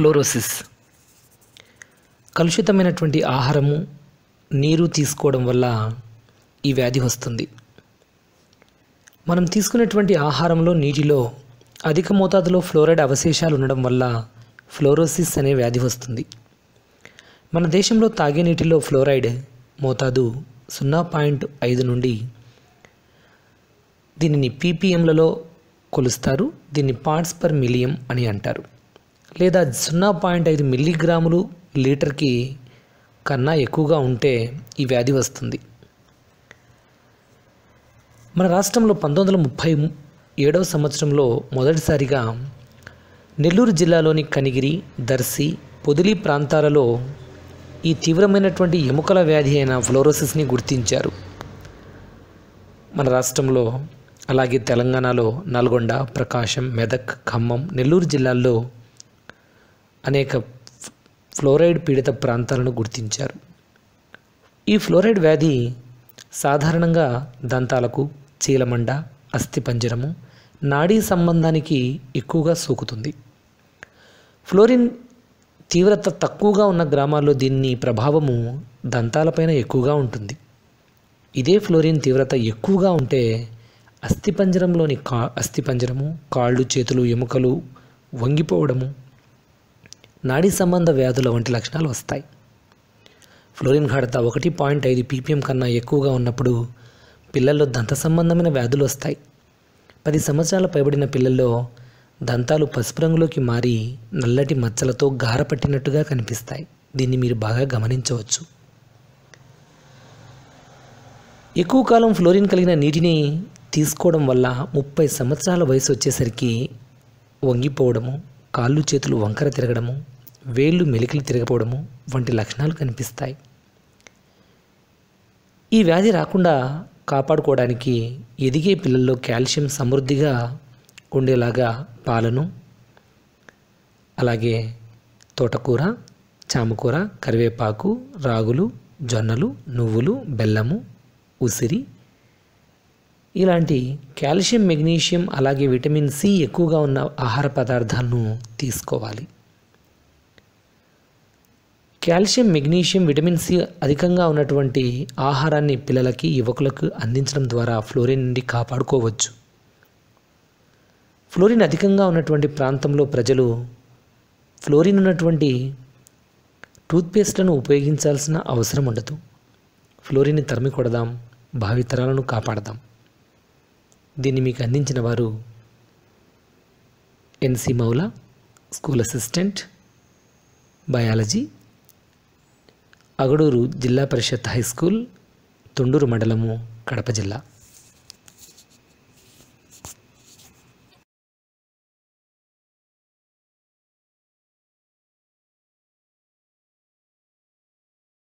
Fluorosis కలుషితమైనటువంటి ఆహారము నీరు తీసుకోవడం వల్ల ఈ వ్యాధి వస్తుంది. మనం తీసుకునేటువంటి ఆహారంలో నీటిలో అధిక మోతాదులో ఫ్లోరైడ్ అవశేషాలు ఉండడం వల్ల ఫ్లోరోసిస్ అనే వ్యాధి వస్తుంది. మన దేశంలో తాగే నీటిలో ఫ్లోరైడ్ మోతాదు సున్నా పాయింట్ ఐదు నుండి దీనిని పీపీఎంలలో కొలుస్తారు. దీన్ని పార్ట్స్ పర్ మిలియం అని అంటారు. లేదా సున్నా పాయింట్ ఐదు మిల్లీగ్రాములు లీటర్కి కన్నా ఎక్కువగా ఉంటే ఈ వ్యాధి వస్తుంది. మన రాష్ట్రంలో పంతొమ్మిది వందల ముప్పై ఏడవ సంవత్సరంలో మొదటిసారిగా నెల్లూరు జిల్లాలోని కనిగిరి దర్శి పొదిలి ప్రాంతాలలో ఈ తీవ్రమైనటువంటి ఎముకల వ్యాధి అయిన ఫ్లోరోసిస్ని గుర్తించారు. మన రాష్ట్రంలో అలాగే తెలంగాణలో నల్గొండ ప్రకాశం మెదక్ ఖమ్మం నెల్లూరు జిల్లాల్లో అనేక ఫ్లోరైడ్ పీడిత ప్రాంతాలను గుర్తించారు. ఈ ఫ్లోరైడ్ వ్యాధి సాధారణంగా దంతాలకు చీలమండ అస్థిపంజరము నాడీ సంబంధానికి ఎక్కువగా సోకుతుంది. ఫ్లోరిన్ తీవ్రత తక్కువగా ఉన్న గ్రామాల్లో దీన్ని ప్రభావము దంతాలపైన ఎక్కువగా ఉంటుంది. ఇదే ఫ్లోరిన్ తీవ్రత ఎక్కువగా ఉంటే అస్థిపంజరంలోని కా అస్థిపంజరము కాళ్ళు చేతులు ఎముకలు వంగిపోవడము నాడీ సంబంధ వ్యాధుల వంటి లక్షణాలు వస్తాయి. ఫ్లోరిన్ గాఢత ఒకటి పాయింట్ ఐదు పీపీఎం కన్నా ఎక్కువగా ఉన్నప్పుడు పిల్లల్లో దంత సంబంధమైన వ్యాధులు వస్తాయి. పది సంవత్సరాల పైబడిన పిల్లల్లో దంతాలు పసుపు రంగులోకి మారి నల్లటి మచ్చలతో గారపట్టినట్టుగా కనిపిస్తాయి. దీన్ని మీరు బాగా గమనించవచ్చు. ఎక్కువ కాలం ఫ్లోరిన్ కలిగిన నీటిని తీసుకోవడం వల్ల ముప్పై సంవత్సరాల వయసు వచ్చేసరికి వంగిపోవడము కాళ్ళు చేతులు వంకర తిరగడము వేళ్ళు మెలికలు తిరగపోవడము వంటి లక్షణాలు కనిపిస్తాయి. ఈ వ్యాధి రాకుండా కాపాడుకోవడానికి ఎదిగే పిల్లల్లో కాల్షియం సమృద్ధిగా ఉండేలాగా పాలను అలాగే తోటకూర చామకూర కరివేపాకు రాగులు జొన్నలు నువ్వులు బెల్లము ఉసిరి ఇలాంటి కాల్షియం మెగ్నీషియం అలాగే విటమిన్ సి ఎక్కువగా ఉన్న ఆహార పదార్థాలను తీసుకోవాలి. కాల్షియం మెగ్నీషియం విటమిన్ సి అధికంగా ఉన్నటువంటి ఆహారాన్ని పిల్లలకి యువకులకు అందించడం ద్వారా ఫ్లోరిన్ నుండి కాపాడుకోవచ్చు. ఫ్లోరిన్ అధికంగా ఉన్నటువంటి ప్రాంతంలో ప్రజలు ఫ్లోరిన్ ఉన్నటువంటి టూత్పేస్ట్లను ఉపయోగించాల్సిన అవసరం ఉండదు. ఫ్లోరిన్ని తరిమి కొడదాం భావితరాలను కాపాడదాం. దీన్ని మీకు అందించిన వారు NC Maula school assistant biology అగడూరు జిల్లా పరిషత్ హై స్కూల్ తొండూరు మండలము కడప జిల్లా